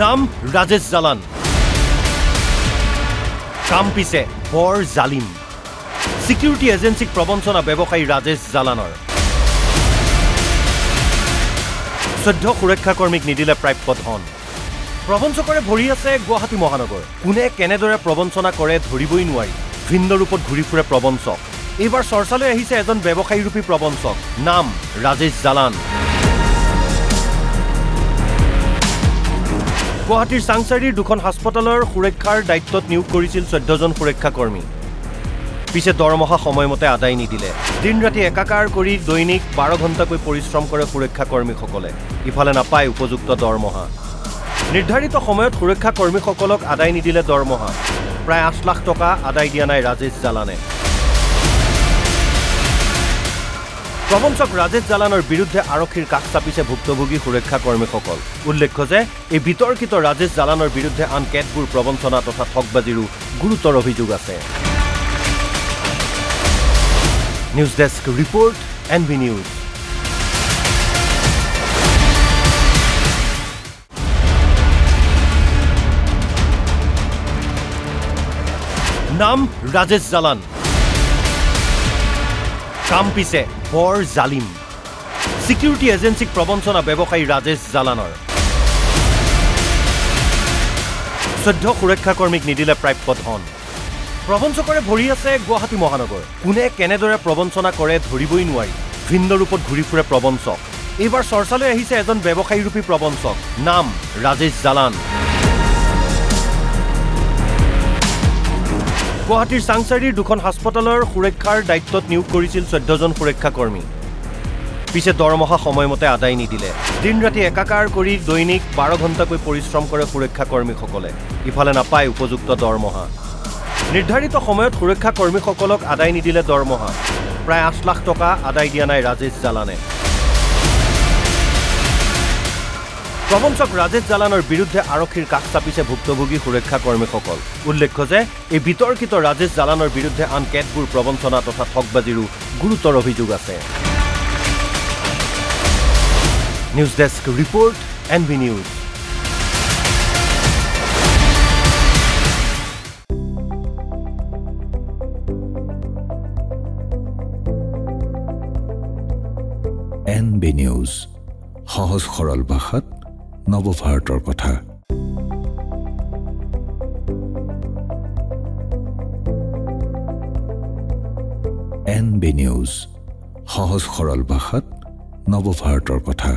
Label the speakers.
Speaker 1: নাম ৰাজেশ জালান। কাম পিছে বৰ জালিম। ছিকিউৰিটি এজেঞ্চিক প্ৰবঞ্চনা ব্যৱসায়ী ৰাজেশ জালানৰ। চৈধ্য সুৰক্ষাকৰ্মীক নিদিলে প্ৰাপ্য ধন প্ৰবঞ্চকৰে ভৰি আছে গুৱাহাটী মহানগৰ। কোনে কেনেদৰে প্ৰবঞ্চনা কৰে ধৰিবই নোৱাৰি। ভিন্ন ৰূপত ঘূৰি ফুৰে প্ৰবঞ্চক। এইবাৰ চৰ্চালৈ আহিছে এজন ব্যৱসায়ীৰূপী প্ৰবঞ্চক। নাম ৰাজেশ জালান। গুৱাহাটীৰ চাংচাৰীৰ দুখন হাস্পতালৰ সুৰক্ষাৰ দায়িত্বত নিয়োগ কৰিছিল চৈধ্যজন সুৰক্ষাকৰ্মী। পিছে দৰমহা সময়মতে আদায় নিদিলে। দিন ৰাতি একাকাৰ কৰি দৈনিক বাৰ ঘণ্টাকৈ পৰিশ্ৰম কৰে সুৰক্ষাকৰ্মীসকলে। ইফালে নাপায় উপযুক্ত দৰমহা। নিৰ্ধাৰিত সময়ত সুৰক্ষাকৰ্মীসকলক আদায় নিদিলে দৰমহা। প্ৰায় আঠ লাখ টকা আদায় দিয়া নাই ৰাজেশ জালানে। প্ৰবঞ্চক ৰাজেশ জালানৰ বিৰুদ্ধে আৰক্ষীৰ কাষ চাপিছে ভুক্তভোগী সুৰক্ষাকৰ্মীসকল উল্লেখ্য যে এই বিতৰ্কিত ৰাজেশ জালানৰ বিৰুদ্ধে আন কেতবোৰ প্ৰবঞ্চনা তথা ঠগবাজিৰো গুৰুতৰ অভিযোগ আছে। News desk report N B news. নাম ৰাজেশ জালান। কাম পিছে বৰ জালিম ছিকিউৰিটি এজেঞ্চিক প্ৰবঞ্চনা ব্যৱসায়ী ৰাজেশ জালানৰ চৈধ্য সুৰক্ষাকৰ্মীক নিদিলে প্ৰাপ্য ধন প্ৰবঞ্চকৰে ভৰি আছে গুৱাহাটী মহানগৰ। কোনে কেনেদৰে প্ৰবঞ্চনা কৰে ধৰিবই নোৱাৰি। ভিন্ন ৰূপত ঘূৰি ফুৰে প্ৰবঞ্চক এইবাৰ চৰ্চালৈ আহিছে এজন ব্যৱসায়ীৰূপী প্ৰবঞ্চক নাম ৰাজেশ জালান। গুৱাহাটীৰ চাংচাৰীৰ দুখন হাস্পতালৰ সুৰক্ষাৰ দায়িত্বত নিয়োগ কৰিছিল চৈধ্যজন সুৰক্ষাকৰ্মী। পিছে দৰমহা সময়মতে আদায় নিদিলে। দিন ৰাতি একাকাৰ কৰি দৈনিক বাৰ ঘণ্টাকৈ পৰিশ্ৰম কৰে সুৰক্ষাকৰ্মীসকলে। ইফালে নাপায় উপযুক্ত দৰমহা। নিৰ্ধাৰিত সময়ত সুৰক্ষাকৰ্মীসকলক আদায় নিদিলে দৰমহা। প্ৰায় আঠ লাখ টকা আদায় দিয়া নাই ৰাজেশ জালানে। প্ৰবঞ্চক ৰাজেশ জালানৰ বিৰুদ্ধে আৰক্ষীৰ কাষ চাপিছে ভুক্তভোগী সুৰক্ষাকৰ্মীসকল উল্লেখ্য যে এই বিতৰ্কিত ৰাজেশ জালানৰ বিৰুদ্ধে আন কেতবোৰ প্ৰবঞ্চনা তথা ঠগবাজিৰো গুৰুতৰ অভিযোগ আছে। News desk report N B news.
Speaker 2: N B news সহজ সৰল ভাষাত নৱভাৰতৰ কথা। এন বি নিউজ সহজ সৰল ভাষাত নৱভাৰতৰ কথা।